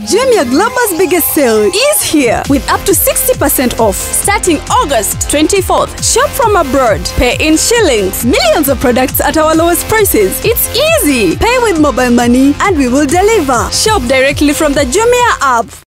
Jumia Global's biggest sale is here with up to 60% off starting August 24th. Shop from abroad, pay in shillings, millions of products at our lowest prices. It's easy. Pay with mobile money and we will deliver. Shop directly from the Jumia app.